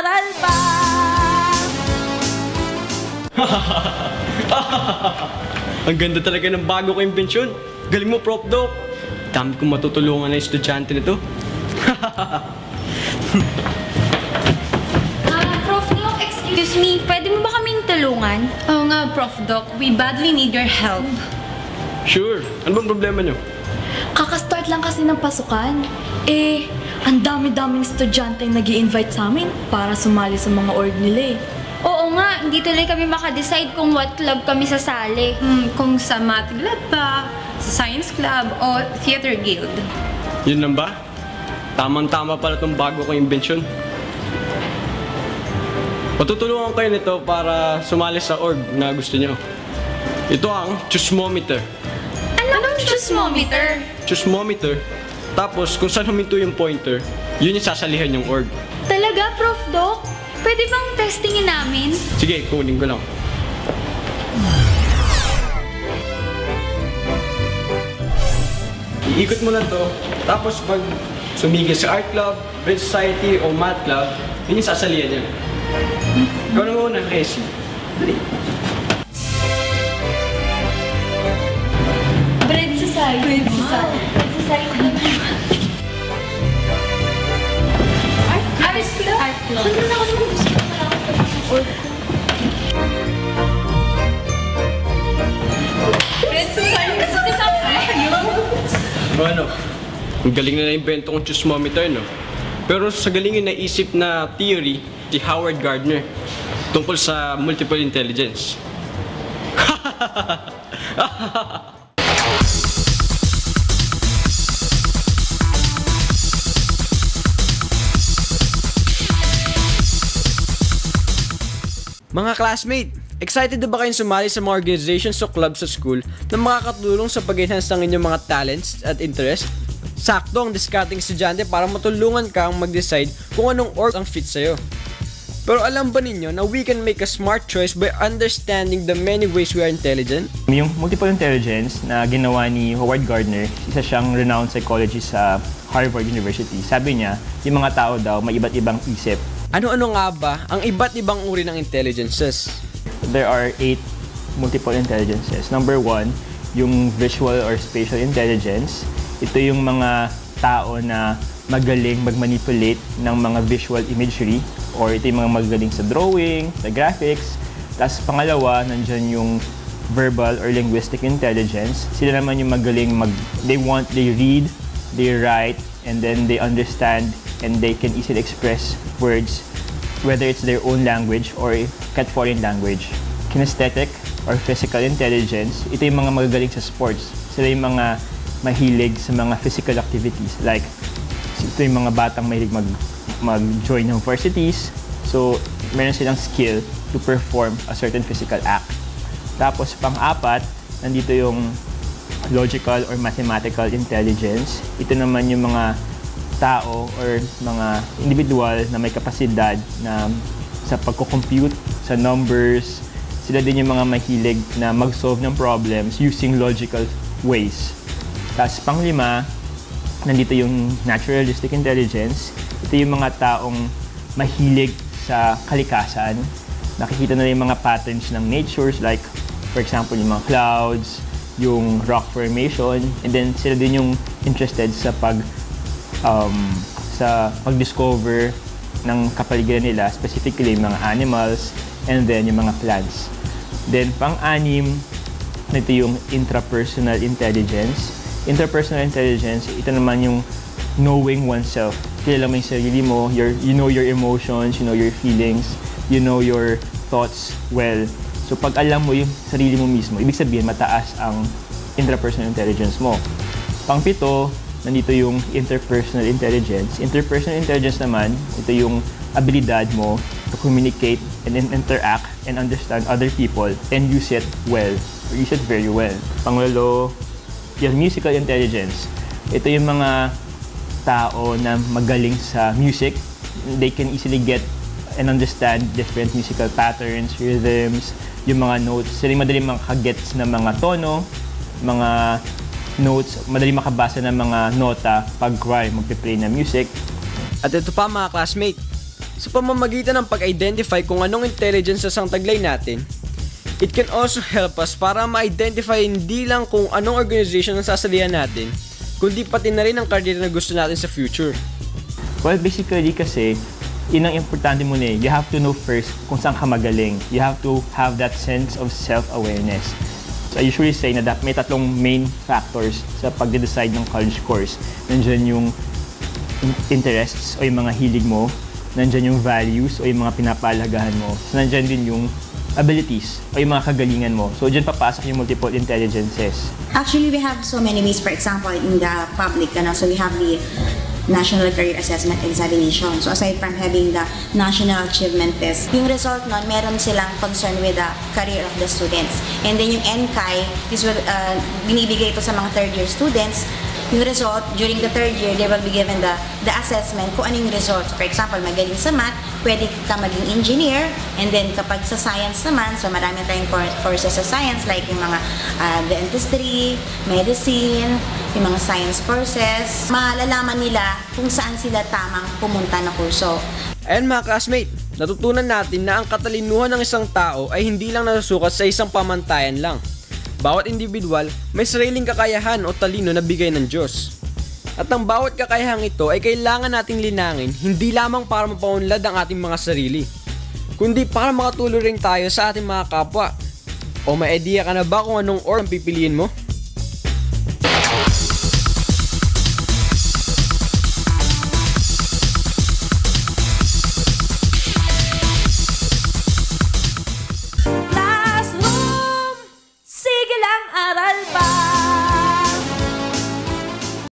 mag-aral pa. Ang ganda talaga ng bago ko imbensyon. Galing mo, Prof. Doc. Dami kong matutulungan na estudyante nito. Ah, Prof. Doc, excuse me, pwede mo ba kaming tulungan? Oo nga, Prof. Doc. We badly need your help. Sure. Ano bang problema nyo? Kakastart lang kasi ng pasukan. Eh, ang dami-daming estudyante ang nag invite sa amin para sumali sa mga org nila eh. Oo nga, hindi tuloy kami makadecide kung what club kami sasali. Hmm, kung sa math club ba, sa science club, o theater guild. Yun lang ba? Tamang-tama pala itong bago kong imbensyon. Matutulungan kayo nito para sumali sa org na gusto nyo. Ito ang Chusmometer. Anong chusmometer? Chusmometer. Tapos, kung saan huminto yung pointer, yun yung sasalihan yung org. Talaga, Prof. Doc? Pwede bang testingin namin? Sige, kunin ko lang. Iikot mo na to, tapos pag sumigil sa art club, bridge society, o math club, yun yung sasalihan niya. Ikaw na muna, Casey. Dali. Ano? Ang galing na na-invento kong chusmometer, no? Pero sa galing yung naisip na theory, si Howard Gardner, tungkol sa multiple intelligence. Mga classmate, excited na ba kayong sumali sa mga organizations o clubs sa school na makakatulong sa pag-enhance ng inyong mga talents at interest? Sakto ang discarding estudyante para matulungan kang mag-decide kung anong org ang fit sa'yo. Pero alam ba ninyo na we can make a smart choice by understanding the many ways we are intelligent? Yung multiple intelligence na ginawa ni Howard Gardner, isa siyang renowned psychologist sa Harvard University. Sabi niya, yung mga tao daw may iba't ibang isip. Ano-ano nga ba ang iba't ibang uri ng intelligences? There are eight multiple intelligences. Number one, yung visual or spatial intelligence. Ito yung mga tao na magaling mag-manipulate ng mga visual imagery or ito yung mga magaling sa drawing, sa graphics. Tapos pangalawa, nandyan yung verbal or linguistic intelligence. Sila naman yung magaling mag they want they read, they write and then they understand and they can easily express words whether it's their own language or kat foreign language. Kinesthetic or physical intelligence, ito yung mga magagaling sa sports. Sila yung mga mahilig sa mga physical activities like ito yung mga batang mahilig mag mag-join ng varsities. So, meron silang skill to perform a certain physical act. Tapos, pang-apat, nandito yung logical or mathematical intelligence. Ito naman yung mga tao or mga individual na may kapasidad na sa pagko-compute, sa numbers, sila din yung mga mahilig na mag-solve ng problems using logical ways. Tapos panglima, nandito yung naturalistic intelligence. Ito yung mga taong mahilig sa kalikasan. Nakikita na yung mga patterns ng natures like, for example, yung mga clouds, yung rock formation, and then sila din yung interested sa pag um, sa pag-discover ng kapaligiran nila, specifically mga animals, and then yung mga plants. Then, pang-anim, ito yung intrapersonal intelligence. Interpersonal intelligence, ito naman yung knowing oneself. Kilala mo yung sarili mo, your, you know your emotions, you know your feelings, you know your thoughts well. So pag alam mo yung sarili mo mismo, ibig sabihin mataas ang intrapersonal intelligence mo. Pangpito, nandito yung interpersonal intelligence. Interpersonal intelligence naman, ito yung abilidad mo to communicate and in- interact and understand other people and use it well, or use it very well. Panglolo, yung musical intelligence. Ito yung mga tao na magaling sa music. They can easily get and understand different musical patterns, rhythms, yung mga notes. Sila yung madaling makagets ng mga tono, mga notes, madali makabasa ng mga nota pag kunwari magpe-play ng music. At ito pa mga classmate, Sa pamamagitan ng pag-identify kung anong intelligence sa taglay natin, it can also help us para ma-identify hindi lang kung anong organization ang sasalihan natin, kundi pati na rin ang career na gusto natin sa future. Well, basically kasi, yun ang importante mo eh. You have to know first kung saan ka magaling. You have to have that sense of self-awareness. So I usually say na that may tatlong main factors sa pagde-decide ng college course. Nandiyan yung in- interests o yung mga hilig mo, nandiyan yung values o yung mga pinapalagahan mo, so nandiyan din yung abilities o yung mga kagalingan mo. So dyan papasok yung multiple intelligences. Actually, we have so many ways. For example, in the public, ano, so we have the National Career Assessment Examination. So aside from having the National Achievement Test, yung result nun, meron silang concern with the career of the students. And then yung NCAI, is uh, binibigay ito sa mga third year students. Yung result, during the third year, they will be given the, the assessment kung ano yung result. For example, magaling sa math, pwede ka maging engineer. And then kapag sa science naman, so marami tayong cour- courses sa science like yung mga uh, dentistry, medicine, yung mga science courses. Malalaman nila kung saan sila tamang pumunta na kurso. And mga classmate, natutunan natin na ang katalinuhan ng isang tao ay hindi lang nasusukat sa isang pamantayan lang. Bawat individual may sariling kakayahan o talino na bigay ng Diyos. At ang bawat kakayahang ito ay kailangan nating linangin hindi lamang para mapaunlad ang ating mga sarili, kundi para makatulong rin tayo sa ating mga kapwa. O may idea ka na ba kung anong org ang pipiliin mo?